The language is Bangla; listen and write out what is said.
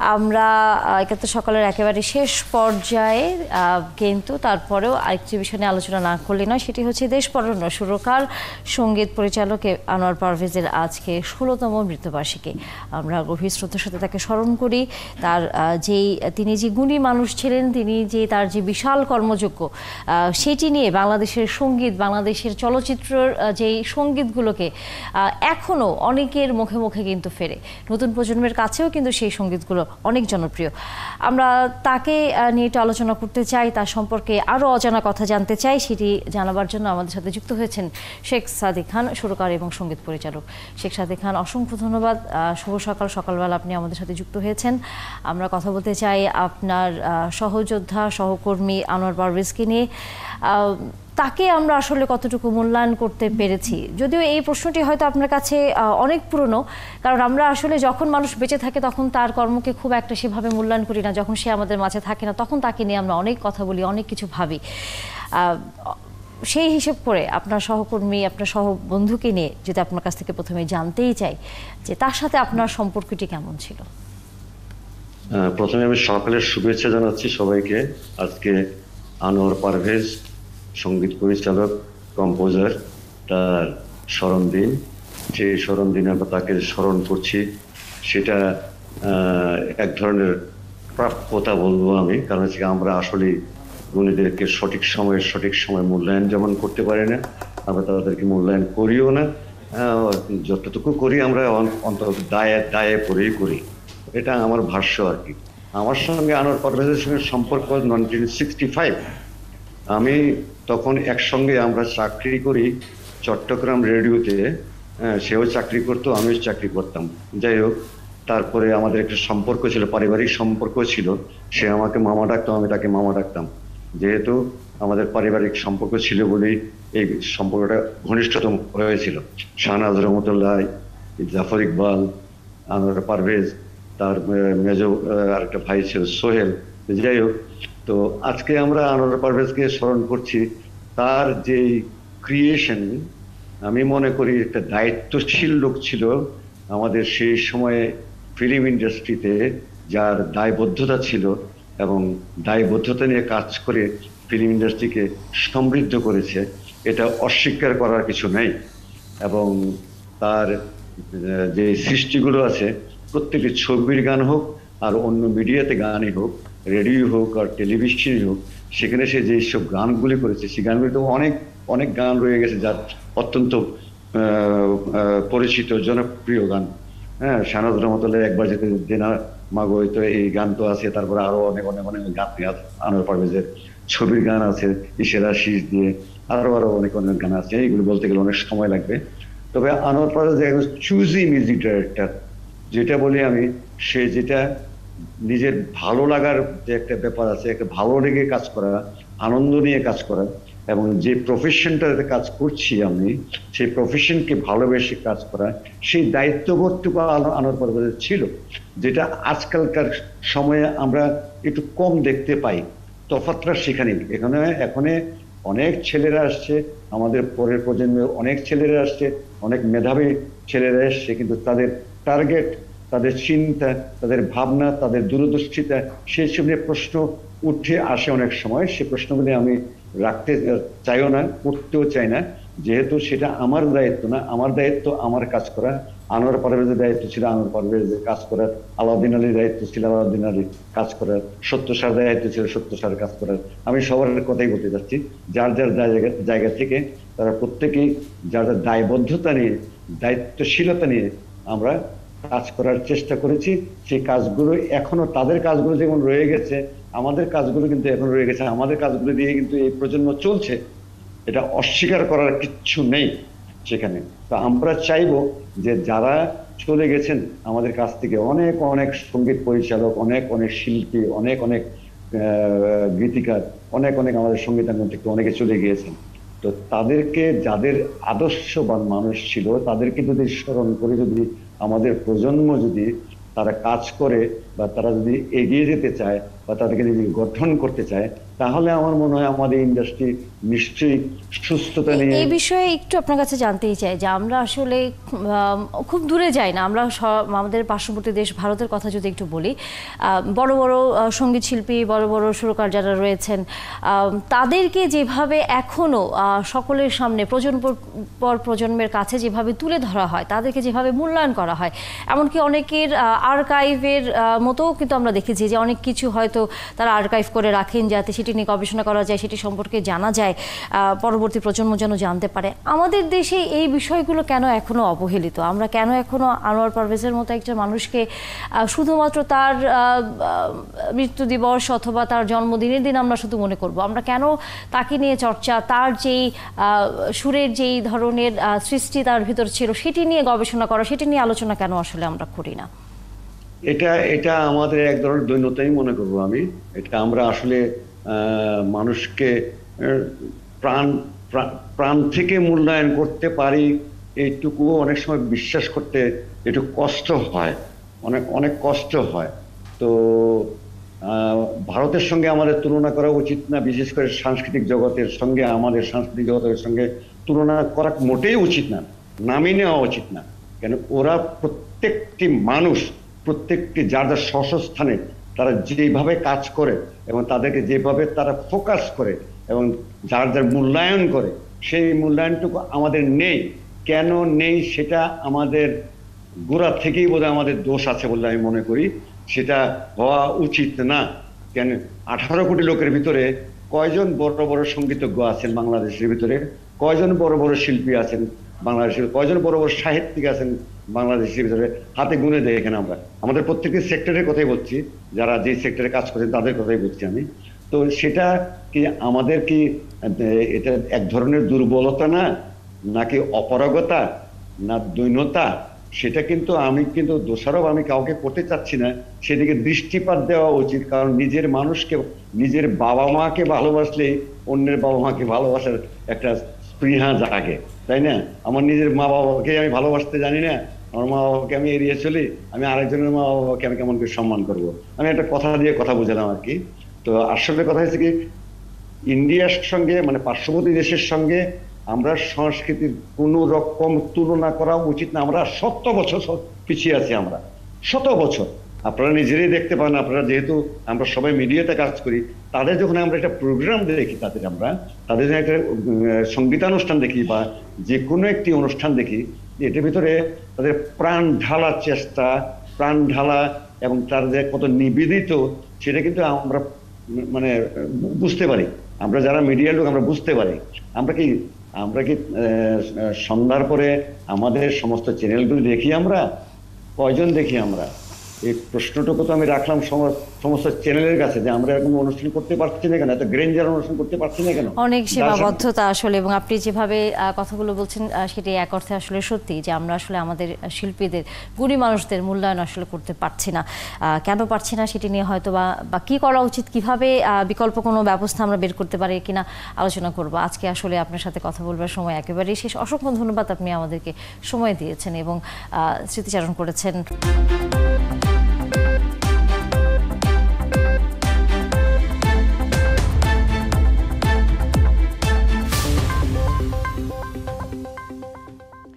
আমরা একাত্তর সকালের একেবারে শেষ পর্যায়ে কিন্তু তারপরেও আরেকটি বিষয় নিয়ে আলোচনা না করলে নয়, সেটি হচ্ছে দেশ পরণ্য সুরকার সংগীত পরিচালক আনোয়ার পারভেজের আজকে ষোলোতম মৃত্যুবার্ষিকী আমরা গভীর শ্রদ্ধার সাথে তাকে স্মরণ করি। তার যেই, তিনি যে গুণী মানুষ ছিলেন, তিনি যে তার যে বিশাল কর্মযোগ্য সেটি নিয়ে বাংলাদেশের সংগীত, বাংলাদেশের চলচ্চিত্রের যেই সঙ্গীতগুলোকে এখনও অনেকের মুখে মুখে কিন্তু ফেরে। নতুন প্রজন্মের কাছেও কিন্তু সেই সঙ্গীতগুলো অনেক জনপ্রিয়। আমরা তাকে নিয়ে একটু আলোচনা করতে চাই, তার সম্পর্কে আরও অজানা কথা জানতে চাই, সেটি জানাবার জন্য আমাদের সাথে যুক্ত হয়েছেন শেখ সাদিক খান, সুরকার এবং সংগীত পরিচালক। শেখ সাদিক খান, অসংখ্য ধন্যবাদ। শুভ সকাল, সকালবেলা আপনি আমাদের সাথে যুক্ত হয়েছেন। আমরা কথা বলতে চাই আপনার সহযোদ্ধা, সহকর্মী আনোয়ার পারভেজকে নিয়ে। তাকে আমরা আসলে কতটুকু মূল্যায়ন করতে পেরেছি? যদিও এই প্রশ্নটি হয়তো আপনার কাছে অনেক পুরনো, কারণ আমরা আসলে যখন মানুষ বেঁচে থাকে তখন তার কর্মকে খুব একটা সেভাবে মূল্যায়ন করি না। যখন সে আমাদের মাঝে থাকে না, তখন তাকে নিয়ে আমরা অনেক কথা বলি, অনেক কিছু ভাবি। সেই হিসেব করে আপনার সহকর্মী, আপনার সহ বন্ধুকে নিয়ে যদি আপনার কাছ থেকে প্রথমে জানতেই চাই যে তার সাথে আপনার সম্পর্কটি কেমন ছিল? প্রথমে আমি সকালের শুভেচ্ছা জানাচ্ছি সবাইকে। আজকে আনোয়ার পারভেজ সংগীত পরিচালক কম্পোজার তার স্মরণ দিন। সেই স্মরণ দিনে আমরা তাকে স্মরণ করছি, সেটা এক ধরনের প্রাপ্যতা বলব আমি। কারণ হচ্ছে আমরা আসলে গুণীদেরকে সঠিক সময়ে সঠিক সময় মূল্যায়ন যেমন করতে পারি না, আমরা তাদেরকে মূল্যায়ন করিও না। যতটুকু করি আমরা অন্তত দায়ে দায়ে পরেই করি। এটা আমার ভাষ্য আর কি। আমার সঙ্গে আনোয়ার পারভেজের সঙ্গে সম্পর্ক নাইনটিন সিক্সটি ফাইভ আমি তখন একসঙ্গে আমরা চাকরি করি চট্টগ্রাম রেডিওতে। হ্যাঁ, সেও চাকরি করতো আমিও চাকরি করতাম। যাই হোক তারপরে আমাদের একটা সম্পর্ক ছিল পারিবারিক সম্পর্ক ছিল। সে আমাকে মামা ডাকতো আমি তাকে মামা ডাকতাম। যেহেতু আমাদের পারিবারিক সম্পর্ক ছিল বলেই এই সম্পর্কটা ঘনিষ্ঠতম হয়েছিল। শাহনাজ রহমতুল্লাহ জাফর ইকবাল আনোয়ার পারভেজ তার মেজ আরেকটা ভাই ছিল সোহেল। যাই হোক তো আজকে আমরা আনোয়ার পারভেজকে স্মরণ করছি, তার যে ক্রিয়েশন আমি মনে করি একটা দায়িত্বশীল লোক ছিল আমাদের সেই সময়ে ফিল্ম ইন্ডাস্ট্রিতে যার দায়বদ্ধতা ছিল এবং দায়বদ্ধতা নিয়ে কাজ করে ফিল্ম ইন্ডাস্ট্রিকে সমৃদ্ধ করেছে, এটা অস্বীকার করার কিছু নেই। এবং তার যে সৃষ্টিগুলো আছে, প্রত্যেকটি ছবির গান হোক আর অন্য মিডিয়াতে গানই হোক রেডিও হোক আর টেলিভিশনই হোক, সেখানে সে যে সব গানগুলি করেছে, সেই গানগুলিতে অনেক অনেক গান রয়ে গেছে যার অত্যন্ত পরিচিত, জনপ্রিয় গান। হ্যাঁ শানাজ রহমতুল্লাহ একবার যেতে দেনা মাগো, তো এই গান তো আছে, তারপরে আরও অনেক অনেক অনেক গান আনোয়ার পারভেজের ছবির গান আছে ইসেরা শীষ দিয়ে আরও আরও অনেক অনেক গান আছে, এইগুলো বলতে গেলে অনেক সময় লাগবে। তবে আনোয়ার পারভেজ একজন চুজি মিউজিক ডাইরেক্টর যেটা বলি আমি, সে যেটা নিজের ভালো লাগার যে একটা ব্যাপার আছে, একটা ভালো লেগে কাজ করা, আনন্দ নিয়ে কাজ করা, এবং যে প্রফেশনটাতে কাজ করছি আমি, সেই প্রফেশনকে ভালোবেসে কাজ করা, সেই দায়িত্ববোধটুকু আনো- আনোয়ার পারভেজের ছিল। যেটা আজকালকার সময়ে আমরা একটু কম দেখতে পাই। তফাতটা সেখানে। এখানে এখানে অনেক ছেলেরা আসছে, আমাদের পরের প্রজন্মে অনেক ছেলেরা আসছে, অনেক মেধাবী ছেলেরা এসছে, কিন্তু তাদের টার্গেট তাদের চিন্তা, তাদের ভাবনা, তাদের দূরদর্শিতা সেই সব নিয়ে প্রশ্ন উঠে আসে অনেক সময়। সে প্রশ্নগুলি আমি রাখতে চাইও না, করতেও চাই না। যেহেতু সেটা আমার দায়িত্ব না, আমার দায়িত্ব আমার কাজ করা। আনোয়ার পারভেজের দায়িত্ব ছিল আনোয়ার পারভেজের কাজ করার আলাউদ্দিন আলীর দায়িত্ব ছিল আলাউদ্দিন আলীর কাজ করার সত্য সার দায়িত্ব ছিল সত্য সার কাজ করার আমি সবার কথাই বলতে চাচ্ছি যার যার জায়গা থেকে তারা প্রত্যেকেই যার যার দায়বদ্ধতা নিয়ে, দায়িত্বশীলতা নিয়ে আমরা কাজ করার চেষ্টা করেছি। সেই কাজগুলো এখনও তাদের কাজগুলো যেমন রয়ে গেছে, আমাদের কাজগুলো কিন্তু এখন রয়ে গেছে। আমাদের কাজগুলো দিয়ে কিন্তু এই প্রজন্ম চলছে। এটা অস্বীকার করার কিচ্ছু নেই সেখানে। তো আমরা চাইব যে যারা চলে গেছেন, আমাদের কাছ থেকে অনেক অনেক সংগীত পরিচালক, অনেক অনেক শিল্পী, অনেক অনেক গীতিকার, অনেক অনেক আমাদের সঙ্গীতাঙ্গন থেকে অনেকে চলে গিয়েছেন। তো তাদেরকে যাদের আদর্শবান মানুষ ছিল, তাদেরকে যদি স্মরণ করে যদি আমাদের প্রজন্ম যদি তারা কাজ করে বা তারা যদি এগিয়ে যেতে চায় বা তাদেরকে যদি গঠন করতে চায় তাহলে আমার মনে হয় আমাদের ইন্ডাস্ট্রি নিশ্চয়ই সুস্থতা নিয়ে এই বিষয়ে একটু আপনার কাছে জানতেই চাই যে আমরা আসলে খুব দূরে যাই না। আমরা আমাদের পার্শ্ববর্তী দেশ ভারতের কথা যদি একটু বলি বড় বড় সংগীত শিল্পী বড় বড় সুরকার যারা রয়েছেন তাদেরকে যেভাবে এখনও আহ, সকলের সামনে প্রজন্ম পর প্রজন্মের কাছে যেভাবে তুলে ধরা হয় তাদেরকে যেভাবে মূল্যায়ন করা হয় এমনকি অনেকের আর্কাইভের মতোও কিন্তু আমরা দেখেছি যে অনেক কিছু হয়তো তারা আর্কাইভ করে রাখেন যাতে সেটি নিয়ে গবেষণা করা যায়, সেটি সম্পর্কে জানা যায় পরবর্তী প্রজন্ম যেন জানতে পারে। আমাদের দেশে এই বিষয়গুলো কেন এখনও অবহেলিত? আমরা কেন এখনও আনোয়ার পারভেজের মতো একজন মানুষকে শুধুমাত্র তার মৃত্যু দিবস অথবা তার জন্মদিনের দিন আমরা শুধু মনে করব? আমরা কেন তাকে নিয়ে চর্চা, তার যেই সুরের যেই ধরনের সৃষ্টি তার ভিতর ছিল, সেটি নিয়ে গবেষণা করা, সেটি নিয়ে আলোচনা কেন আসলে আমরা করি না? এটা এটা আমাদের এক ধরনের দৈন্যতাই মনে করব আমি। এটা আমরা আসলে মানুষকে প্রাণ, প্রা- প্রাণ থেকে মূল্যায়ন করতে পারি এইটুকু অনেক সময় বিশ্বাস করতে একটু কষ্ট হয়, অনেক অনেক কষ্ট হয়। তো ভারতের সঙ্গে আমাদের তুলনা করা উচিত না, বিশেষ করে সাংস্কৃতিক জগতের সঙ্গে, আমাদের সাংস্কৃতিক জগতের সঙ্গে তুলনা করা মোটেই উচিত না নামই নেওয়া উচিত না। কেন, ওরা প্রত্যেকটি মানুষ, প্রত্যেকটি, যার যার স্বস্থানে তারা যেভাবে কাজ করে এবং তাদেরকে যেভাবে তারা ফোকাস করে এবং যার যার মূল্যায়ন করে, সেই মূল্যায়নটুকু আমাদের নেই। কেন নেই সেটা আমাদের গোড়া থেকেই বোধহয় আমাদের দোষ আছে বলে আমি মনে করি। সেটা হওয়া উচিত না। কেন আঠারো কোটি লোকের ভিতরে কয়জন বড় বড় সঙ্গীতজ্ঞ আছেন বাংলাদেশের ভিতরে? কয়জন বড় বড় শিল্পী আছেন বাংলাদেশের? কয়জন বড় বড় সাহিত্যিক আছেন? বাংলাদেশের ভিতরে হাতে গুনে দেয় এখানে আমরা। আমাদের প্রত্যেকটি সেক্টরের কথাই বলছি, যারা যে সেক্টরে কাজ করছেন তাদের কথাই বলছি আমি। তো সেটা কি আমাদের কি, এটা এক ধরনের দুর্বলতা না? নাকি অপারগতা? না দৈন্যতা? সেটা কিন্তু আমি কিন্তু দোষারোপ আমি কাউকে করতে চাচ্ছি না। সেদিকে দৃষ্টিপাত দেওয়া উচিত, কারণ নিজের মানুষকে, নিজের বাবা মাকে ভালোবাসলে অন্যের বাবা মাকে ভালোবাসার একটা স্পৃহা জাগে, তাই না? আমার নিজের মা বাবাকে আমি ভালোবাসতে জানি না আমার মা বাবাকে আমি এড়িয়ে চলি, আমি আরেকজনের মা বাবাকে আমি কেমন করে সম্মান করব? আমি একটা কথা দিয়ে কথা বুঝালাম আর কি। তো আসলে কথা হচ্ছে কি, ইন্ডিয়ার সঙ্গে মানে পার্শ্ববর্তী দেশের সঙ্গে আমরা সংস্কৃতির কোন রকম তুলনা করা উচিত না। আমরা শত বছর পিছিয়ে আছি আমরা। শত বছর। আপনারা নিজেরাই দেখতে পান, আপনারা যেহেতু আমরা সবাই মিডিয়াতে কাজ করি, তাদের যখন আমরা একটা প্রোগ্রাম দেখি, তাদের আমরা, তাদের একটা সঙ্গীতানুষ্ঠান দেখি বা যে কোনো একটি অনুষ্ঠান দেখি এটার ভিতরে তাদের প্রাণ ঢালার চেষ্টা, প্রাণ ঢালা এবং তাদের কত নিবেদিত, সেটা কিন্তু আমরা মানে বুঝতে পারি। আমরা যারা মিডিয়ার লোক, আমরা বুঝতে পারি। আমরা কি আমরা কি সন্ধ্যার পরে আমাদের সমস্ত চ্যানেলগুলো দেখি আমরা? কয়জন দেখি আমরা? এই প্রশ্নটুকু তো আমি রাখলাম সমস্ত চ্যানেলের কাছে যে আমরা এরকম অনুষ্ঠান করতে পারছি না কেন? এত গ্রেঞ্জার অনুষ্ঠান করতে পারছি না কেন? অনেক সীমাবদ্ধতা আসলে এবং আপনি যেভাবে কথাগুলো বলছেন সেটি এক অর্থে আসলে সত্যি যে আমরা আসলে আমাদের শিল্পীদের গুণী মানুষদের মূল্যায়ন আসলে করতে পারছি না। কেন পারছি না সেটি নিয়ে হয়তো বা বা কী করা উচিত কীভাবে আহ, বিকল্প কোনো ব্যবস্থা আমরা বের করতে পারি কিনা আলোচনা করব। আজকে আসলে আপনার সাথে কথা বলবার সময় একেবারেই শেষ। অসংখ্য ধন্যবাদ আপনি আমাদেরকে সময় দিয়েছেন এবং আহ, স্মৃতিচারণ করেছেন।